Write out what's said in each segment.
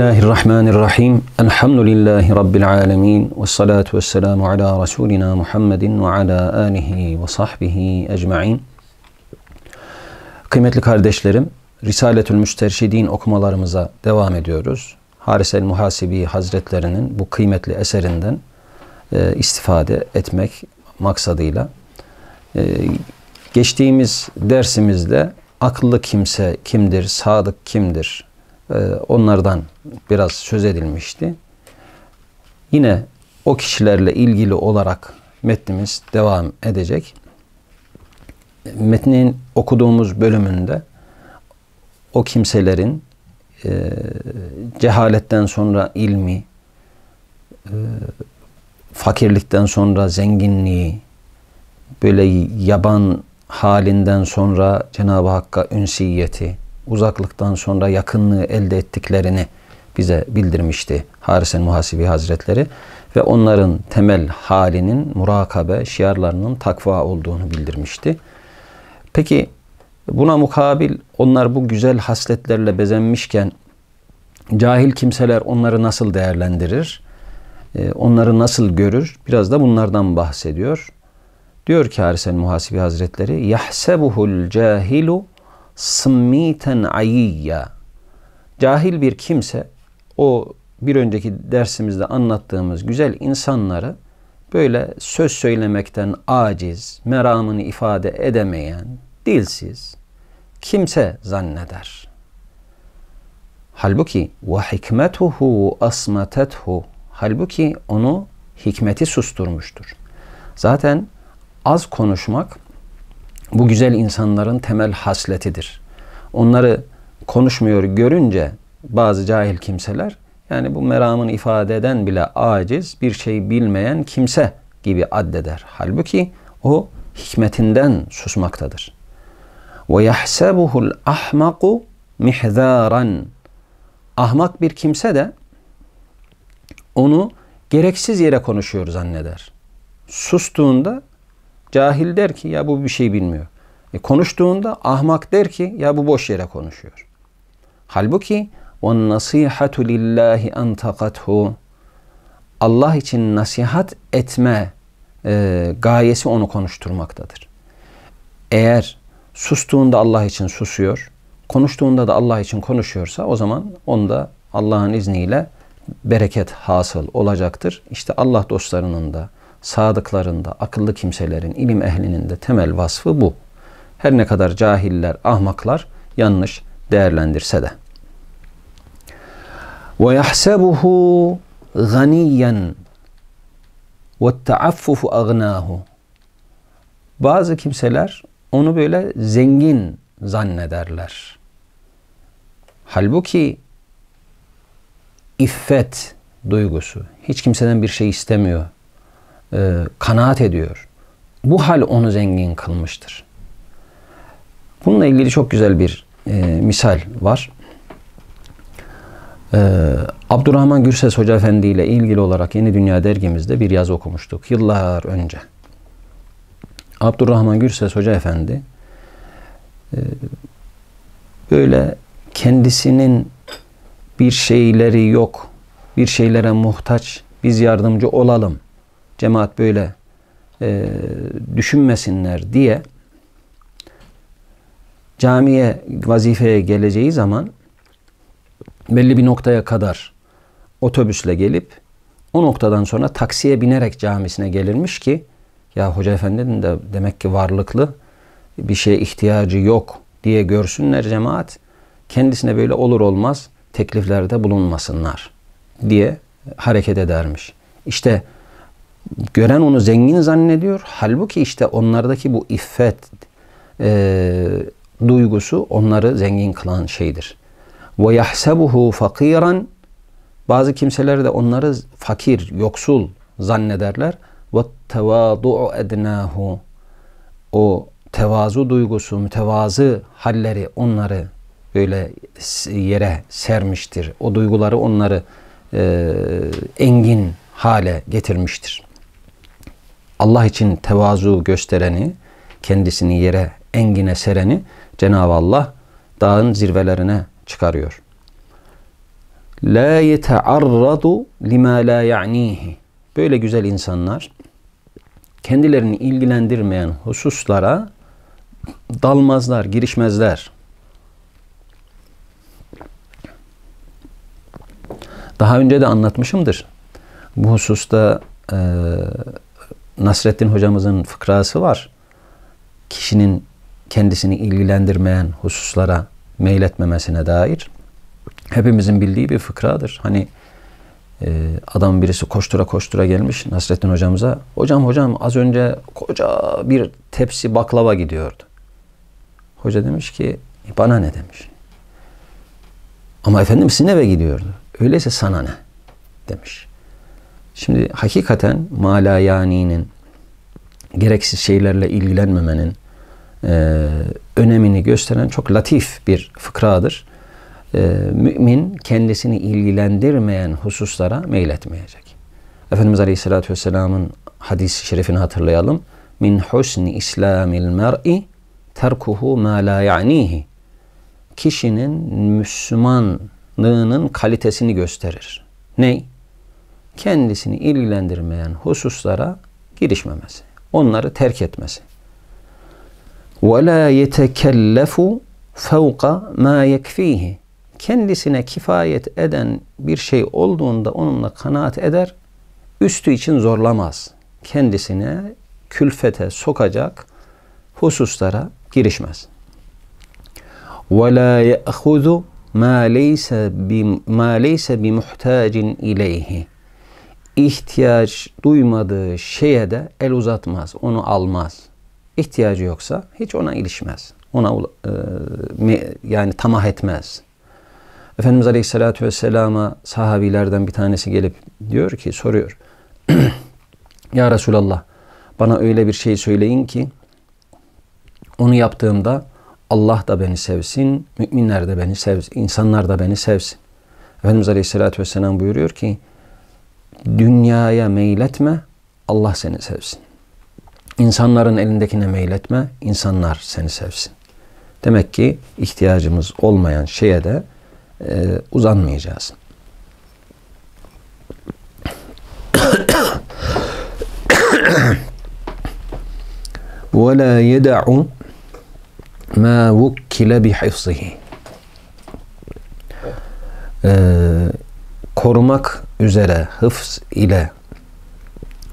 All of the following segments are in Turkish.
Bismillahirrahmanirrahim. Elhamdülillahi Rabbil alemin. Ve salatu ve selamu ala Resulina Muhammedin ve ala alihi ve sahbihi ecma'in. Kıymetli kardeşlerim, Risaletül Müsterşidin okumalarımıza devam ediyoruz. Haris el Muhasibi Hazretlerinin bu kıymetli eserinden e, istifade etmek maksadıyla. E, geçtiğimiz dersimizde akıllı kimse kimdir, sadık kimdir, onlardan biraz söz edilmişti. Yine o kişilerle ilgili olarak metnimiz devam edecek. Metnin okuduğumuz bölümünde o kimselerin e, cehaletten sonra ilmi, e, fakirlikten sonra zenginliği, böyle yaban halinden sonra Cenab-ı Hakk'a ünsiyeti, uzaklıktan sonra yakınlığı elde ettiklerini bize bildirmişti Harisen Muhasibi Hazretleri ve onların temel halinin murakabe, şiarlarının takva olduğunu bildirmişti. Peki buna mukabil onlar bu güzel hasletlerle bezenmişken cahil kimseler onları nasıl değerlendirir? Ee, onları nasıl görür? Biraz da bunlardan bahsediyor. Diyor ki Harisel Muhasibi Hazretleri yahsebuhul cahilu sımmiten ayiyya cahil bir kimse o bir önceki dersimizde anlattığımız güzel insanları böyle söz söylemekten aciz, meramını ifade edemeyen, dilsiz kimse zanneder. Halbuki ve hikmetuhu asmatethu halbuki onu hikmeti susturmuştur. Zaten az konuşmak bu güzel insanların temel hasletidir. Onları konuşmuyor görünce bazı cahil kimseler yani bu meramını ifade eden bile aciz, bir şey bilmeyen kimse gibi addeder. Halbuki o hikmetinden susmaktadır. Yahsebuhul ahmaku mihzaran. Ahmak bir kimse de onu gereksiz yere konuşuyor zanneder. Sustuğunda Cahil der ki ya bu bir şey bilmiyor. E, konuştuğunda ahmak der ki ya bu boş yere konuşuyor. Halbuki وَالنَّصِيحَةُ لِلّٰهِ اَنْتَقَتْهُ Allah için nasihat etme e, gayesi onu konuşturmaktadır. Eğer sustuğunda Allah için susuyor, konuştuğunda da Allah için konuşuyorsa o zaman onda Allah'ın izniyle bereket hasıl olacaktır. İşte Allah dostlarının da sadıklarında, akıllı kimselerin, ilim ehlinin de temel vasfı bu. Her ne kadar cahiller, ahmaklar yanlış değerlendirse de. Ganiyen ve taaffufu agnahu. Bazı kimseler onu böyle zengin zannederler. Halbuki iffet duygusu, hiç kimseden bir şey istemiyor e, kanaat ediyor. Bu hal onu zengin kılmıştır. Bununla ilgili çok güzel bir e, misal var. Ee, Abdurrahman Gürses Hoca Efendi ile ilgili olarak Yeni Dünya dergimizde bir yazı okumuştuk yıllar önce. Abdurrahman Gürses Hoca Efendi e, böyle kendisinin bir şeyleri yok, bir şeylere muhtaç, biz yardımcı olalım cemaat böyle e, düşünmesinler diye camiye vazifeye geleceği zaman belli bir noktaya kadar otobüsle gelip o noktadan sonra taksiye binerek camisine gelirmiş ki ya hoca efendinin de demek ki varlıklı bir şeye ihtiyacı yok diye görsünler cemaat kendisine böyle olur olmaz tekliflerde bulunmasınlar diye hareket edermiş. İşte gören onu zengin zannediyor. Halbuki işte onlardaki bu iffet e, duygusu onları zengin kılan şeydir. Ve yahsebuhu fakiran bazı kimseler de onları fakir, yoksul zannederler. Ve tevadu ednahu o tevazu duygusu, mütevazı halleri onları böyle yere sermiştir. O duyguları onları e, engin hale getirmiştir. Allah için tevazu göstereni, kendisini yere engine sereni Cenab-ı Allah dağın zirvelerine çıkarıyor. La yetearradu lima la ya'nihi. Böyle güzel insanlar kendilerini ilgilendirmeyen hususlara dalmazlar, girişmezler. Daha önce de anlatmışımdır. Bu hususta e, Nasrettin hocamızın fıkrası var. Kişinin kendisini ilgilendirmeyen hususlara meyletmemesine dair hepimizin bildiği bir fıkradır. Hani e, adam birisi koştura koştura gelmiş Nasrettin hocamıza. Hocam hocam az önce koca bir tepsi baklava gidiyordu. Hoca demiş ki bana ne demiş. Ama efendim sizin eve gidiyordu. Öyleyse sana ne demiş. Şimdi hakikaten malayani'nin gereksiz şeylerle ilgilenmemenin e, önemini gösteren çok latif bir fıkradır. E, mümin kendisini ilgilendirmeyen hususlara meyletmeyecek. Efendimiz Aleyhisselatü Vesselam'ın hadis-i şerifini hatırlayalım. Min husni islamil mer'i terkuhu ma la ya'nihi. Kişinin Müslümanlığının kalitesini gösterir. Ney? Kendisini ilgilendirmeyen hususlara girişmemesi. Onları terk etmesi. وَلَا يَتَكَلَّفُ فَوْقَ مَا يَكْف۪يهِ Kendisine kifayet eden bir şey olduğunda onunla kanaat eder, üstü için zorlamaz. Kendisine külfete sokacak hususlara girişmez. وَلَا يَأْخُذُ مَا لَيْسَ مَا لَيْسَ بِمُحْتَاجٍ اِلَيْهِ ihtiyaç duymadığı şeye de el uzatmaz, onu almaz ihtiyacı yoksa hiç ona ilişmez. Ona e, yani tamah etmez. Efendimiz Aleyhisselatü Vesselam'a sahabilerden bir tanesi gelip diyor ki, soruyor. ya Resulallah bana öyle bir şey söyleyin ki onu yaptığımda Allah da beni sevsin, müminler de beni sevsin, insanlar da beni sevsin. Efendimiz Aleyhisselatü Vesselam buyuruyor ki dünyaya meyletme, Allah seni sevsin. İnsanların elindekine meyletme, insanlar seni sevsin. Demek ki ihtiyacımız olmayan şeye de e, uzanmayacağız. وَلَا يَدَعُ مَا وُكِّلَ بِحِفْظِهِ korumak üzere hıfz ile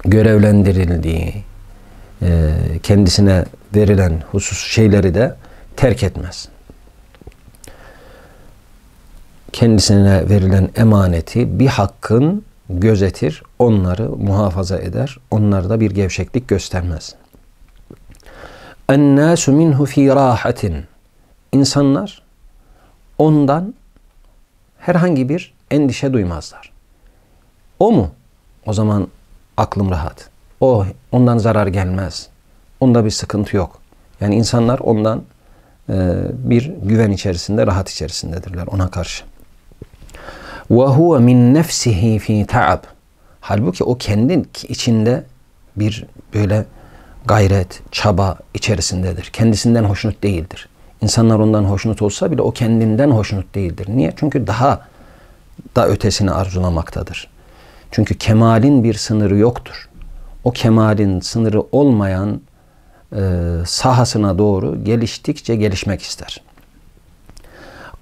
görevlendirildiği e, kendisine verilen husus şeyleri de terk etmez. Kendisine verilen emaneti bir hakkın gözetir, onları muhafaza eder, onlarda bir gevşeklik göstermez. اَنَّاسُ minhu fi rahatin. İnsanlar ondan herhangi bir endişe duymazlar. O mu? O zaman aklım rahat. O ondan zarar gelmez. Onda bir sıkıntı yok. Yani insanlar ondan e, bir güven içerisinde, rahat içerisindedirler ona karşı. Huve min nefsihi fi ta'ab. Halbuki o kendi içinde bir böyle gayret, çaba içerisindedir. Kendisinden hoşnut değildir. İnsanlar ondan hoşnut olsa bile o kendinden hoşnut değildir. Niye? Çünkü daha da ötesini arzulamaktadır. Çünkü kemalin bir sınırı yoktur o kemalin sınırı olmayan e, sahasına doğru geliştikçe gelişmek ister.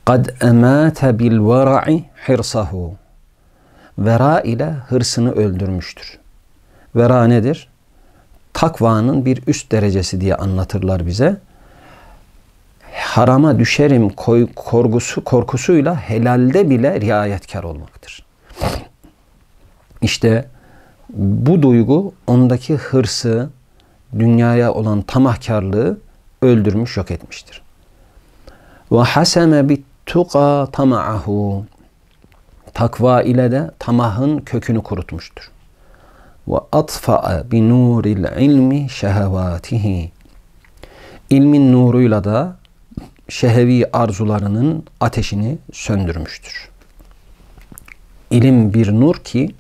قَدْ اَمَاتَ بِالْوَرَعِ حِرْصَهُ Vera ile hırsını öldürmüştür. Vera nedir? Takvanın bir üst derecesi diye anlatırlar bize. Harama düşerim korkusu, korkusuyla helalde bile riayetkar olmaktır. İşte bu duygu ondaki hırsı, dünyaya olan tamahkarlığı öldürmüş, yok etmiştir. Ve haseme bit tuqa tama'ahu. Takva ile de tamahın kökünü kurutmuştur. Ve atfa'a bi nuril ilmi şehevatihi. İlmin nuruyla da şehevi arzularının ateşini söndürmüştür. İlim bir nur ki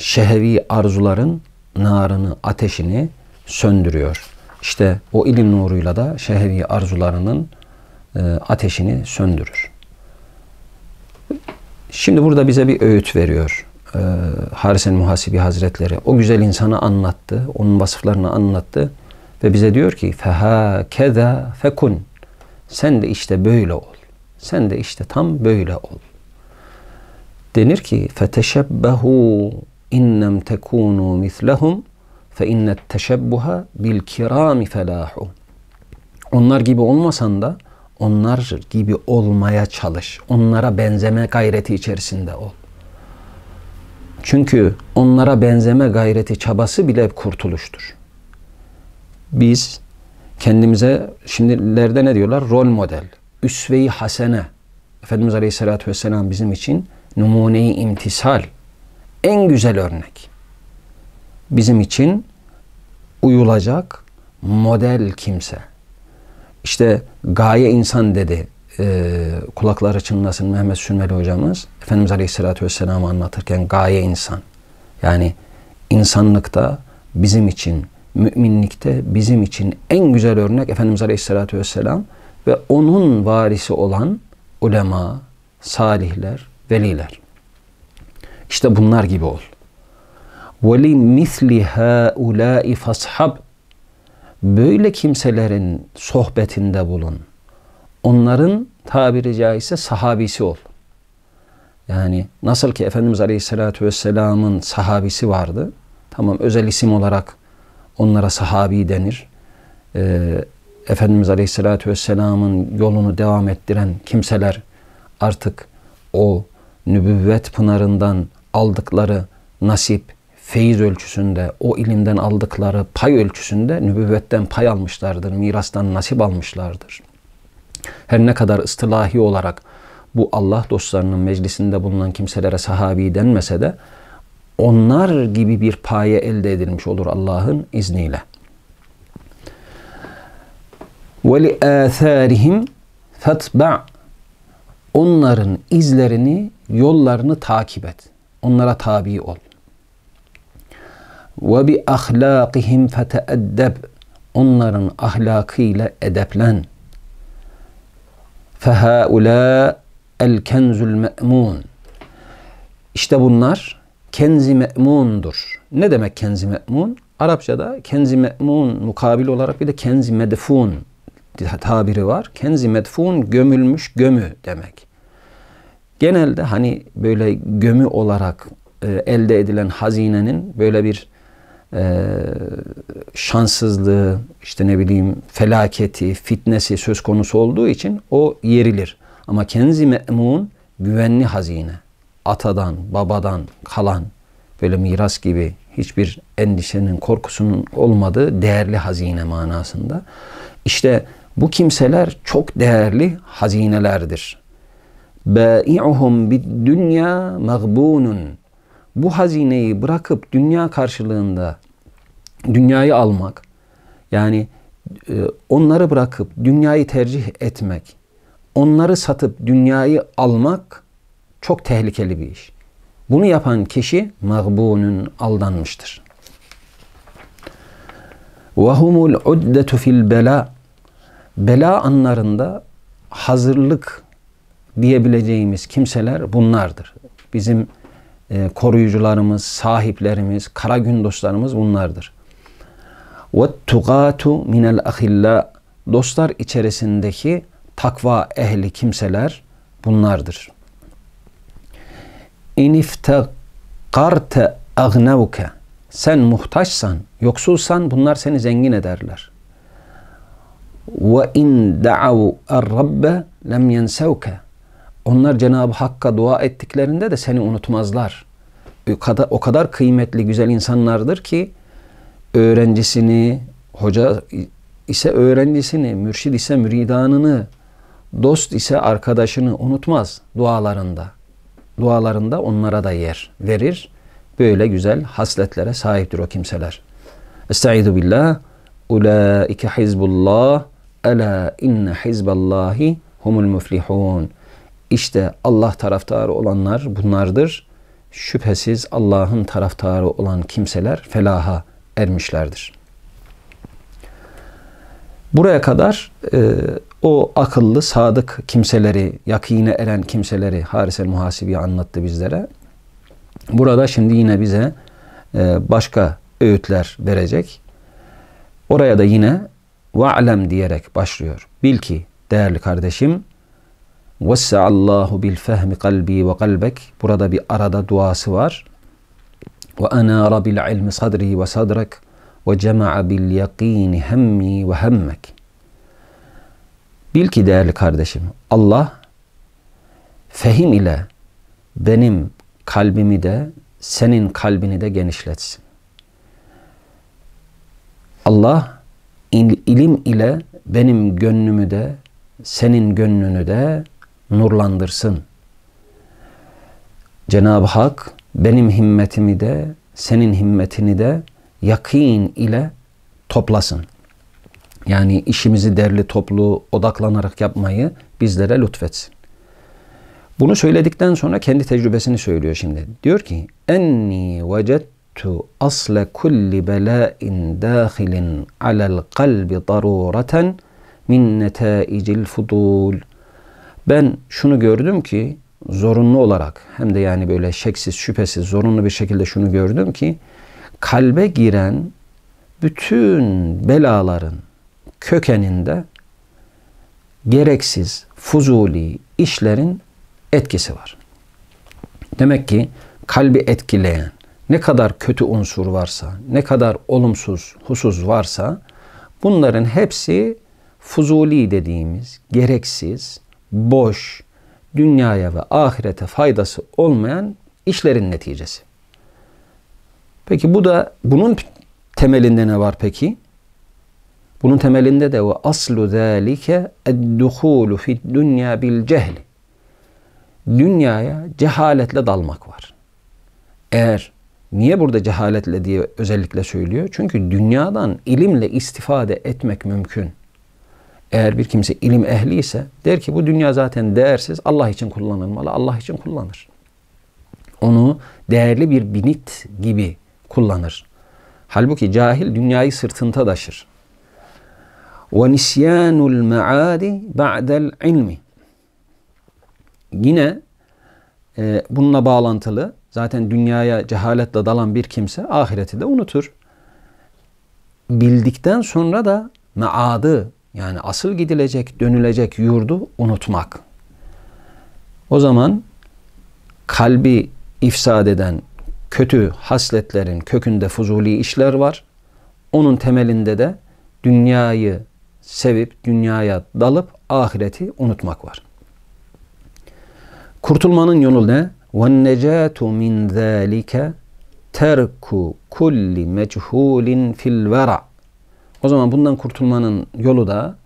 şehevi arzuların narını, ateşini söndürüyor. İşte o ilim nuruyla da şehevi arzularının e, ateşini söndürür. Şimdi burada bize bir öğüt veriyor. Ee, Haris Muhasibi Hazretleri. O güzel insanı anlattı. Onun vasıflarını anlattı. Ve bize diyor ki feha keda fekun. Sen de işte böyle ol. Sen de işte tam böyle ol. Denir ki feteşebbehu tekunu mislehum fe innet teşebbuha bil kirami felahu. Onlar gibi olmasan da onlar gibi olmaya çalış. Onlara benzeme gayreti içerisinde ol. Çünkü onlara benzeme gayreti çabası bile kurtuluştur. Biz kendimize şimdilerde ne diyorlar? Rol model, üsve-i hasene. Efendimiz Aleyhisselatü Vesselam bizim için numune-i imtisal, en güzel örnek. Bizim için uyulacak model kimse. İşte gaye insan dedi e, kulakları çınlasın Mehmet Sünmeli hocamız. Efendimiz Aleyhisselatü Vesselam'ı anlatırken gaye insan. Yani insanlıkta bizim için, müminlikte bizim için en güzel örnek Efendimiz Aleyhisselatü Vesselam ve onun varisi olan ulema, salihler, veliler. İşte bunlar gibi ol. وَلِمِثْلِ هَٰؤُلَٰئِ فَاسْحَبْ Böyle kimselerin sohbetinde bulun. Onların tabiri caizse sahabisi ol. Yani nasıl ki Efendimiz Aleyhisselatü Vesselam'ın sahabisi vardı. Tamam özel isim olarak onlara sahabi denir. Ee, Efendimiz Aleyhisselatü Vesselam'ın yolunu devam ettiren kimseler artık o nübüvvet pınarından aldıkları nasip, feyiz ölçüsünde, o ilimden aldıkları pay ölçüsünde nübüvvetten pay almışlardır, mirastan nasip almışlardır. Her ne kadar ıstılahi olarak bu Allah dostlarının meclisinde bulunan kimselere sahabi denmese de onlar gibi bir paye elde edilmiş olur Allah'ın izniyle. وَلِآثَارِهِمْ فَاتْبَعْ Onların izlerini, yollarını takip et. Onlara tabi ol. Ve bi ahlakihim feteeddeb. Onların ahlakıyla edeplen. Fehaula el kenzul me'mun. İşte bunlar kenzi me'mundur. Ne demek kenzi me'mun? Arapçada kenzi me'mun mukabil olarak bir de kenzi medfun tabiri var. Kenzi medfun gömülmüş gömü demek. Genelde hani böyle gömü olarak e, elde edilen hazinenin böyle bir e, şanssızlığı, işte ne bileyim felaketi, fitnesi söz konusu olduğu için o yerilir. Ama kenzi me'mun güvenli hazine. Atadan, babadan kalan böyle miras gibi hiçbir endişenin, korkusunun olmadığı değerli hazine manasında. İşte bu kimseler çok değerli hazinelerdir. Bâi'uhum bid dünya mağbunun. Bu hazineyi bırakıp dünya karşılığında dünyayı almak yani e, onları bırakıp dünyayı tercih etmek, onları satıp dünyayı almak çok tehlikeli bir iş. Bunu yapan kişi mağbunun aldanmıştır. وَهُمُ الْعُدَّةُ فِي الْبَلَاءِ Bela anlarında hazırlık diyebileceğimiz kimseler bunlardır. Bizim e, koruyucularımız, sahiplerimiz, kara gün dostlarımız bunlardır. وَالتُّغَاتُ مِنَ الْأَخِلَّا Dostlar içerisindeki takva ehli kimseler bunlardır. İniftaqarte agnevke sen muhtaçsan, yoksulsan bunlar seni zengin ederler. Ve in da'u er-rabbe lem yensevke onlar Cenab-ı Hakk'a dua ettiklerinde de seni unutmazlar. O kadar, kıymetli, güzel insanlardır ki öğrencisini, hoca ise öğrencisini, mürşid ise müridanını, dost ise arkadaşını unutmaz dualarında. Dualarında onlara da yer verir. Böyle güzel hasletlere sahiptir o kimseler. Estaizu billah. Ulaike hizbullah. Ela inne hizballahi humul muflihun. İşte Allah taraftarı olanlar bunlardır. Şüphesiz Allah'ın taraftarı olan kimseler felaha ermişlerdir. Buraya kadar e, o akıllı, sadık kimseleri, yakine eren kimseleri Haris el-Muhasibi anlattı bizlere. Burada şimdi yine bize e, başka öğütler verecek. Oraya da yine va'lem diyerek başlıyor. Bil ki değerli kardeşim Allahu bil fehmi kalbi ve kalbek. Burada bir arada duası var. Ve ana bil ilmi sadri ve sadrak ve cema'a bil yakini hemmi ve hemmek. Bil ki değerli kardeşim Allah fehim ile benim kalbimi de senin kalbini de genişletsin. Allah ilim ile benim gönlümü de senin gönlünü de nurlandırsın. Cenab-ı Hak benim himmetimi de senin himmetini de yakin ile toplasın. Yani işimizi derli toplu odaklanarak yapmayı bizlere lütfetsin. Bunu söyledikten sonra kendi tecrübesini söylüyor şimdi. Diyor ki enni vecettu asle kulli bela'in dâhilin alel kalbi darureten min netaicil fudul. Ben şunu gördüm ki zorunlu olarak hem de yani böyle şeksiz şüphesiz zorunlu bir şekilde şunu gördüm ki kalbe giren bütün belaların kökeninde gereksiz, fuzuli işlerin etkisi var. Demek ki kalbi etkileyen ne kadar kötü unsur varsa, ne kadar olumsuz husus varsa bunların hepsi fuzuli dediğimiz gereksiz, boş, dünyaya ve ahirete faydası olmayan işlerin neticesi. Peki bu da bunun temelinde ne var peki? Bunun temelinde de ve aslu zâlike edduhulu fid dünya bil cehli. Dünyaya cehaletle dalmak var. Eğer niye burada cehaletle diye özellikle söylüyor? Çünkü dünyadan ilimle istifade etmek mümkün. Eğer bir kimse ilim ehli ise der ki bu dünya zaten değersiz Allah için kullanılmalı. Allah için kullanır. Onu değerli bir binit gibi kullanır. Halbuki cahil dünyayı sırtında taşır. Ve nisyanul maadi ba'del. Yine e, bununla bağlantılı zaten dünyaya cehaletle dalan bir kimse ahireti de unutur. Bildikten sonra da maadı yani asıl gidilecek, dönülecek yurdu unutmak. O zaman kalbi ifsad eden kötü hasletlerin kökünde fuzuli işler var. Onun temelinde de dünyayı sevip dünyaya dalıp ahireti unutmak var. Kurtulmanın yolu ne? وَالنَّجَاتُ مِنْ ذَٰلِكَ terku kulli mechulin fil vera. O zaman bundan kurtulmanın yolu da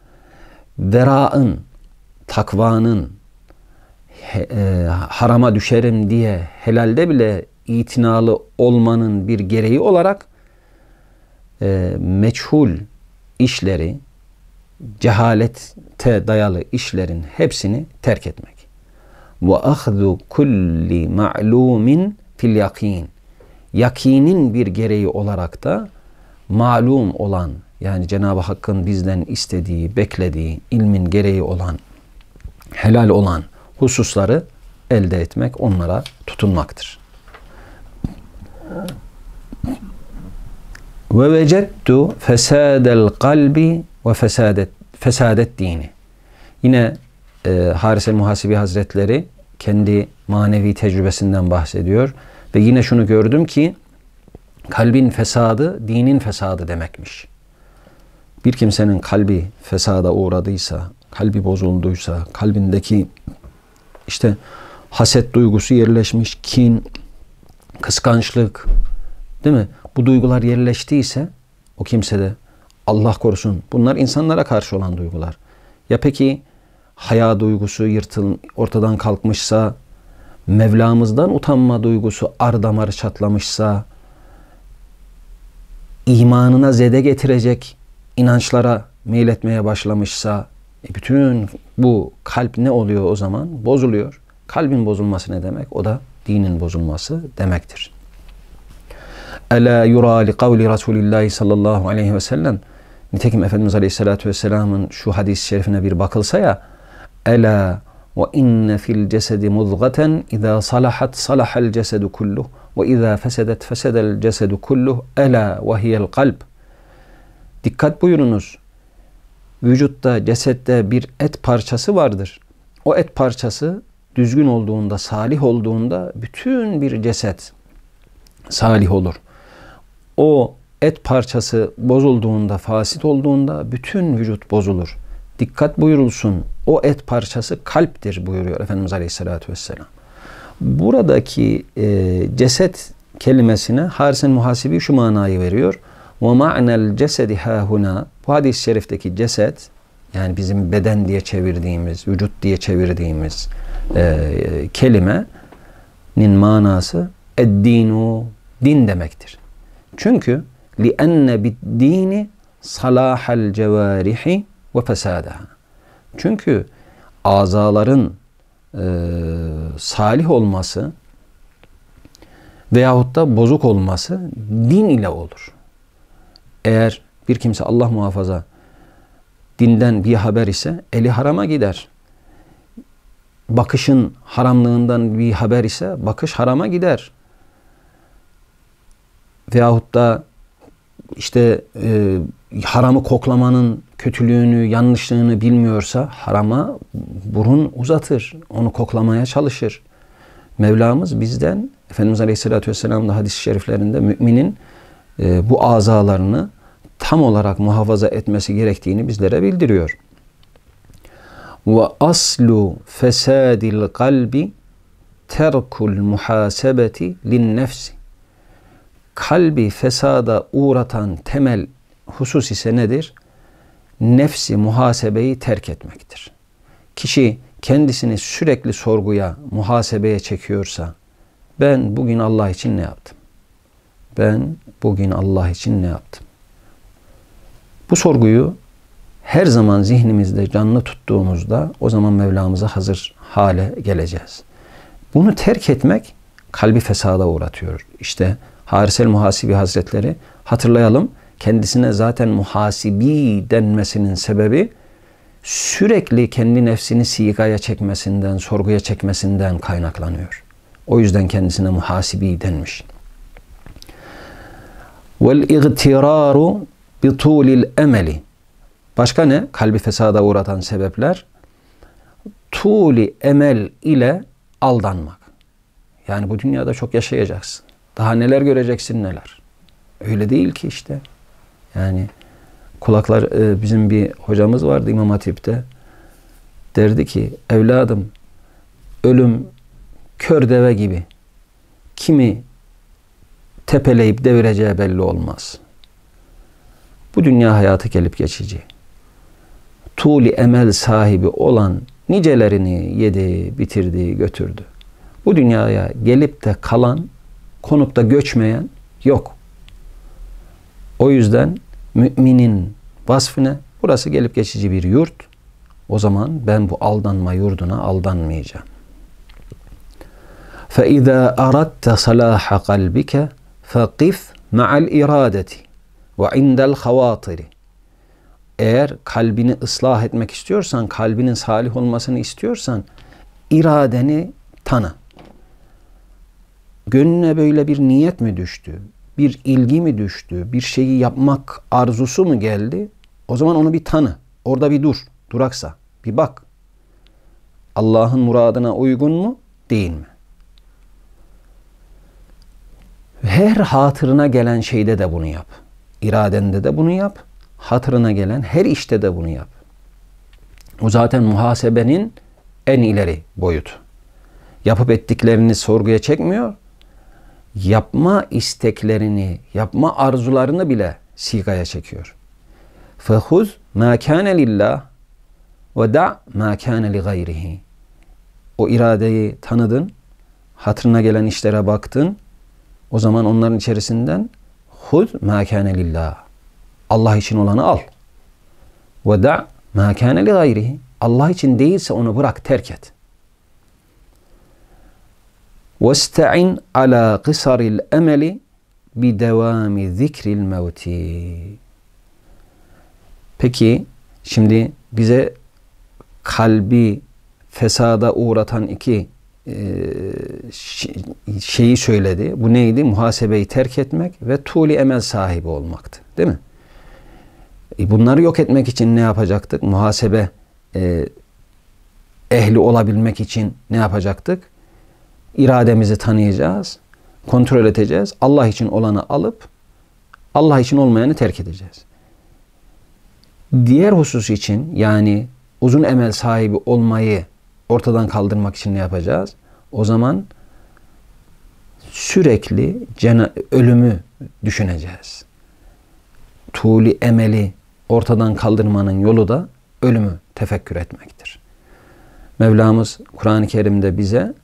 veraın, takvanın, he, e, harama düşerim diye helalde bile itinalı olmanın bir gereği olarak e, meçhul işleri, cehalete dayalı işlerin hepsini terk etmek. Ve ahzu kulli ma'lumin fil yakin. Yakinin bir gereği olarak da malum olan yani Cenab-ı Hakk'ın bizden istediği, beklediği, ilmin gereği olan, helal olan hususları elde etmek, onlara tutunmaktır. Ve vecettu fesadel kalbi ve fesadet fesadet dini. Yine e, Haris el-Muhasibi Hazretleri kendi manevi tecrübesinden bahsediyor. Ve yine şunu gördüm ki kalbin fesadı dinin fesadı demekmiş. Bir kimsenin kalbi fesada uğradıysa, kalbi bozulduysa, kalbindeki işte haset duygusu yerleşmiş, kin, kıskançlık, değil mi? Bu duygular yerleştiyse o kimsede Allah korusun bunlar insanlara karşı olan duygular. Ya peki haya duygusu yırtıl, ortadan kalkmışsa, Mevlamızdan utanma duygusu ar damarı çatlamışsa, imanına zede getirecek inançlara meyletmeye başlamışsa, e bütün bu kalp ne oluyor o zaman? Bozuluyor. Kalbin bozulması ne demek? O da dinin bozulması demektir. Ela yura li kavli Resulillahi sallallahu aleyhi ve sellem Nitekim Efendimiz Aleyhisselatü Vesselam'ın şu hadis-i şerifine bir bakılsa ya Ela ve inne fil cesedi muzgaten izâ salahat salahal cesedu kulluh ve izâ fesedet fesedel cesedu kulluh ela ve hiyel kalb Dikkat buyurunuz. Vücutta, cesette bir et parçası vardır. O et parçası düzgün olduğunda, salih olduğunda bütün bir ceset salih olur. O et parçası bozulduğunda, fasit olduğunda bütün vücut bozulur. Dikkat buyurulsun. O et parçası kalptir buyuruyor Efendimiz Aleyhisselatü Vesselam. Buradaki e, ceset kelimesine Harisen Muhasibi şu manayı veriyor ma'nel cesedi hâhuna bu hadis-i şerifteki ceset yani bizim beden diye çevirdiğimiz, vücut diye çevirdiğimiz e, kelimenin manası eddinu din demektir. Çünkü li'enne biddini salahal cevarihi ve fesadaha. Çünkü azaların e, salih olması veyahut da bozuk olması din ile olur. Eğer bir kimse Allah muhafaza dinden bir haber ise eli harama gider. Bakışın haramlığından bir haber ise bakış harama gider. Veyahut da işte e, haramı koklamanın kötülüğünü, yanlışlığını bilmiyorsa harama burun uzatır. Onu koklamaya çalışır. Mevlamız bizden Efendimiz Aleyhisselatü Vesselam da hadis-i şeriflerinde müminin e, bu azalarını tam olarak muhafaza etmesi gerektiğini bizlere bildiriyor. Ve aslu fesadil kalbi terkul muhasebeti lin nefsi kalbi fesada uğratan temel husus ise nedir? Nefsi muhasebeyi terk etmektir. Kişi kendisini sürekli sorguya, muhasebeye çekiyorsa ben bugün Allah için ne yaptım? Ben bugün Allah için ne yaptım? Bu sorguyu her zaman zihnimizde canlı tuttuğumuzda o zaman Mevlamıza hazır hale geleceğiz. Bunu terk etmek kalbi fesada uğratıyor. İşte Harisel Muhasibi Hazretleri hatırlayalım kendisine zaten muhasibi denmesinin sebebi sürekli kendi nefsini sigaya çekmesinden, sorguya çekmesinden kaynaklanıyor. O yüzden kendisine muhasibi denmiş. Vel igtiraru bi tulil emeli. Başka ne? Kalbi fesada uğratan sebepler. Tuli emel ile aldanmak. Yani bu dünyada çok yaşayacaksın. Daha neler göreceksin neler. Öyle değil ki işte. Yani kulaklar e, bizim bir hocamız vardı İmam Hatip'te. Derdi ki evladım ölüm kör deve gibi. Kimi tepeleyip devireceği belli olmaz. Bu dünya hayatı gelip geçici. Tuğli emel sahibi olan nicelerini yedi, bitirdi, götürdü. Bu dünyaya gelip de kalan konup da göçmeyen yok. O yüzden müminin vasfı Burası gelip geçici bir yurt. O zaman ben bu aldanma yurduna aldanmayacağım. فَاِذَا أَرَدْتَ صَلَاحَ قَلْبِكَ فَقِفْ مَعَ الْاِرَادَةِ وَعِنْدَ الْخَوَاطِرِ Eğer kalbini ıslah etmek istiyorsan, kalbinin salih olmasını istiyorsan, iradeni tanı gönlüne böyle bir niyet mi düştü? Bir ilgi mi düştü? Bir şeyi yapmak arzusu mu geldi? O zaman onu bir tanı. Orada bir dur. Duraksa. Bir bak. Allah'ın muradına uygun mu? Değil mi? Her hatırına gelen şeyde de bunu yap. İradende de bunu yap. Hatırına gelen her işte de bunu yap. O zaten muhasebenin en ileri boyutu. Yapıp ettiklerini sorguya çekmiyor yapma isteklerini, yapma arzularını bile sigaya çekiyor. Kana lillah ve da ma kana li gayrihi. O iradeyi tanıdın, hatırına gelen işlere baktın. O zaman onların içerisinden huz ma kana lillah. Allah için olanı al. Ve da ma kana li gayrihi. Allah için değilse onu bırak, terk et. وَاسْتَعِنْ عَلَى قِصَرِ الْأَمَلِ بِدَوَامِ ذِكْرِ الْمَوْتِ Peki şimdi bize kalbi fesada uğratan iki e, şeyi söyledi. Bu neydi? Muhasebeyi terk etmek ve tuli emel sahibi olmaktı. Değil mi? E bunları yok etmek için ne yapacaktık? Muhasebe ehli olabilmek için ne yapacaktık? İrademizi tanıyacağız, kontrol edeceğiz. Allah için olanı alıp Allah için olmayanı terk edeceğiz. Diğer husus için yani uzun emel sahibi olmayı ortadan kaldırmak için ne yapacağız? O zaman sürekli ölümü düşüneceğiz. Tuli emeli ortadan kaldırmanın yolu da ölümü tefekkür etmektir. Mevlamız Kur'an-ı Kerim'de bize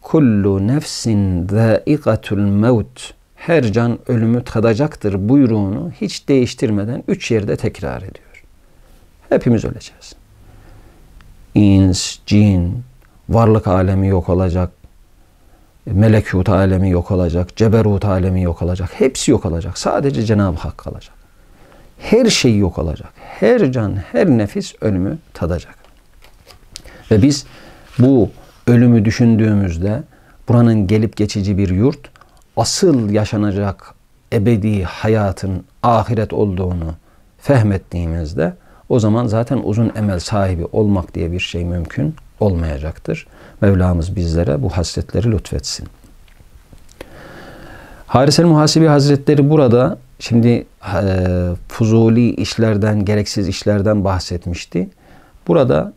kullu nefsin zâikatul mevt her can ölümü tadacaktır buyruğunu hiç değiştirmeden üç yerde tekrar ediyor. Hepimiz öleceğiz. İns, cin, varlık alemi yok olacak, melekut alemi yok olacak, ceberut alemi yok olacak. Hepsi yok olacak. Sadece Cenab-ı Hak kalacak. Her şey yok olacak. Her can, her nefis ölümü tadacak. Ve biz bu ölümü düşündüğümüzde buranın gelip geçici bir yurt, asıl yaşanacak ebedi hayatın ahiret olduğunu fehmettiğimizde o zaman zaten uzun emel sahibi olmak diye bir şey mümkün olmayacaktır. Mevlamız bizlere bu hasletleri lütfetsin. Harisel Muhasibi Hazretleri burada şimdi e, fuzuli işlerden, gereksiz işlerden bahsetmişti. Burada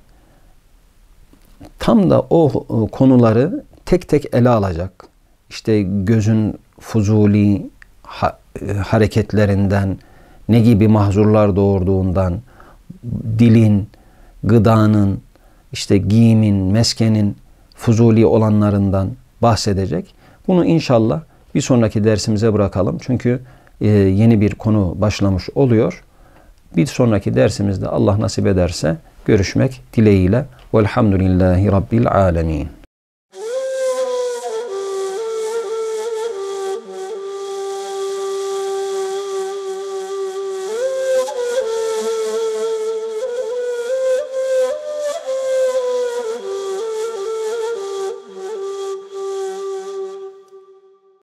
tam da o e, konuları tek tek ele alacak. İşte gözün fuzuli ha, e, hareketlerinden, ne gibi mahzurlar doğurduğundan, dilin, gıdanın, işte giyimin, meskenin fuzuli olanlarından bahsedecek. Bunu inşallah bir sonraki dersimize bırakalım. Çünkü e, yeni bir konu başlamış oluyor. Bir sonraki dersimizde Allah nasip ederse görüşmek dileğiyle. Velhamdülillahi Rabbil alemin.